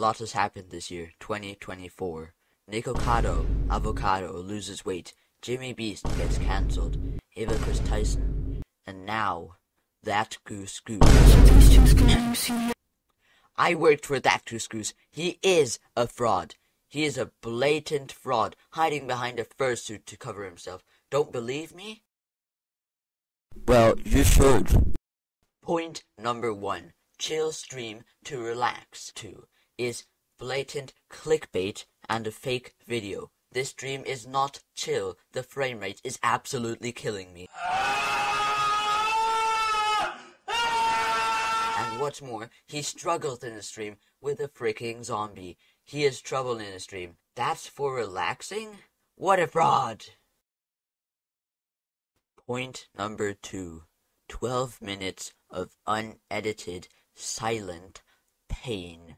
lot has happened this year, 2024. Nico Nikocado, Avocado loses weight. Jimmy Beast gets cancelled. Ava Chris Tyson. And now, that goose goose. I worked for that goose goose. He is a fraud. He is a blatant fraud, hiding behind a fursuit to cover himself. Don't believe me? Well, you should. Point number one. Chill stream to relax to is blatant clickbait and a fake video. This stream is not chill. The frame rate is absolutely killing me. And what's more, he struggles in the stream with a freaking zombie. He is trouble in the stream. That's for relaxing? What a fraud! Point number two. 12 minutes of unedited, silent pain.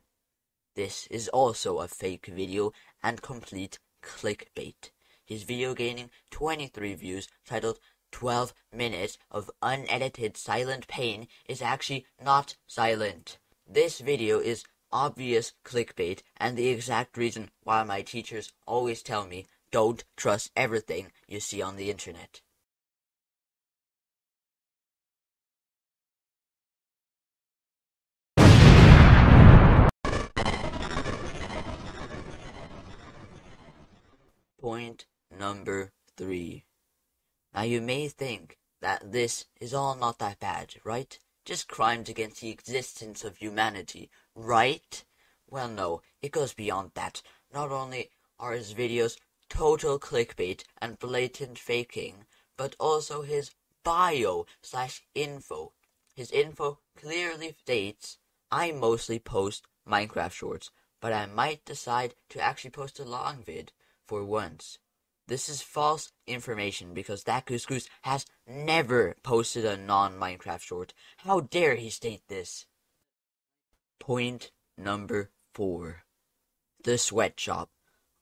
This is also a fake video and complete clickbait. His video gaining 23 views titled 12 minutes of unedited silent pain is actually not silent. This video is obvious clickbait and the exact reason why my teachers always tell me don't trust everything you see on the internet. Point number three. Now you may think that this is all not that bad, right? Just crimes against the existence of humanity, right? Well, no, it goes beyond that. Not only are his videos total clickbait and blatant faking, but also his bio slash info. His info clearly states, I mostly post Minecraft shorts, but I might decide to actually post a long vid for once. This is false information because that Goose has never posted a non Minecraft short. How dare he state this? Point number four The sweatshop.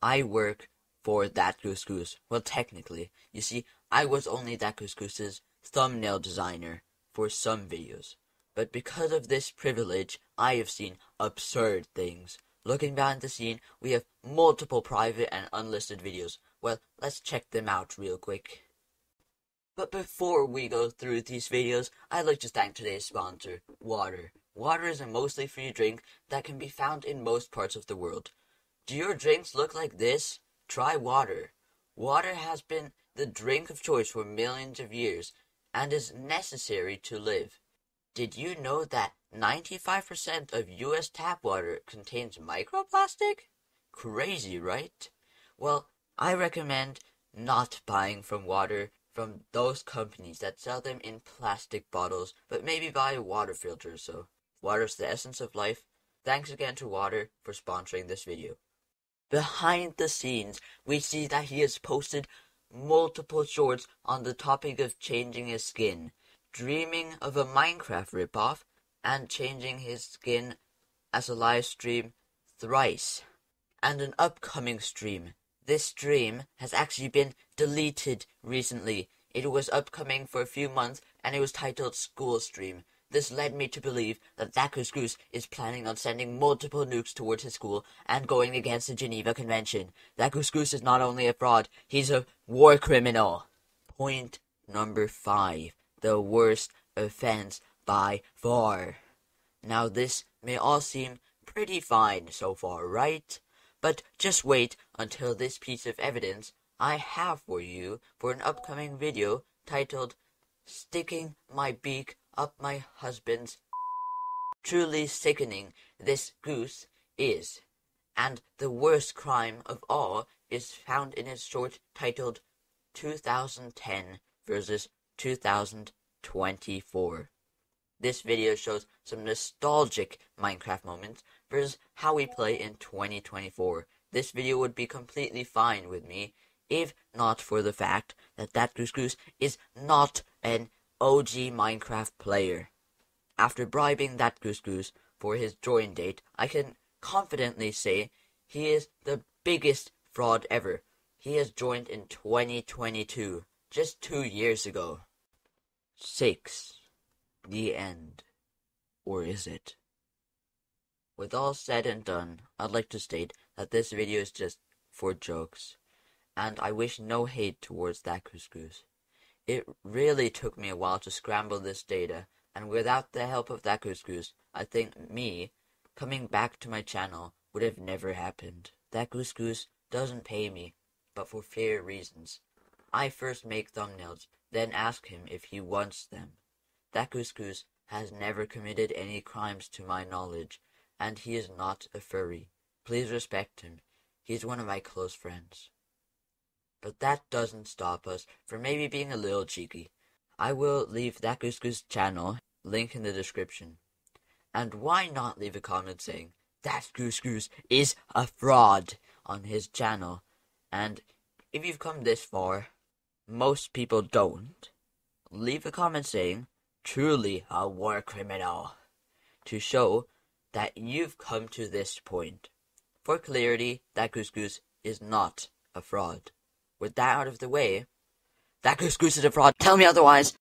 I work for that Goose. Well, technically. You see, I was only that Goose's thumbnail designer for some videos. But because of this privilege, I have seen absurd things. Looking behind the scene, we have multiple private and unlisted videos. Well, let's check them out real quick. But before we go through these videos, I'd like to thank today's sponsor, water. Water is a mostly free drink that can be found in most parts of the world. Do your drinks look like this? Try water. Water has been the drink of choice for millions of years and is necessary to live. Did you know that 95% of US tap water contains microplastic? Crazy, right? Well, I recommend not buying from water from those companies that sell them in plastic bottles, but maybe buy water filter so water's the essence of life. Thanks again to Water for sponsoring this video. Behind the scenes, we see that he has posted multiple shorts on the topic of changing his skin, dreaming of a Minecraft ripoff, and changing his skin as a live stream thrice, and an upcoming stream. This stream has actually been deleted recently. It was upcoming for a few months and it was titled School Stream. This led me to believe that Thackus Goose is planning on sending multiple nukes towards his school and going against the Geneva Convention. Thackus Goose is not only a fraud, he's a war criminal. Point number five. The worst offense by far. Now this may all seem pretty fine so far, right? But just wait until this piece of evidence I have for you for an upcoming video titled Sticking My Beak Up My Husband's Truly sickening this goose is. And the worst crime of all is found in its short titled 2010 versus 2024. This video shows some nostalgic Minecraft moments versus how we play in 2024. This video would be completely fine with me if not for the fact that that Goose Goose is not an OG Minecraft player. After bribing that Goose Goose for his join date, I can confidently say he is the biggest fraud ever. He has joined in 2022, just two years ago. 6. The end. Or is it? With all said and done, I'd like to state that this video is just for jokes, and I wish no hate towards that Goose Goose. It really took me a while to scramble this data, and without the help of that Goose Goose, I think me coming back to my channel would have never happened. That Goose Goose doesn't pay me, but for fair reasons. I first make thumbnails, then ask him if he wants them. That Goose Goose has never committed any crimes to my knowledge, and he is not a furry. Please respect him. He's one of my close friends. But that doesn't stop us from maybe being a little cheeky. I will leave that Goose Goose channel link in the description. And why not leave a comment saying that Goose Goose is a fraud on his channel? And if you've come this far, most people don't. Leave a comment saying truly a war criminal to show that you've come to this point. For clarity, that Goose Goose is not a fraud. With that out of the way, that Goose Goose is a fraud. Tell me otherwise.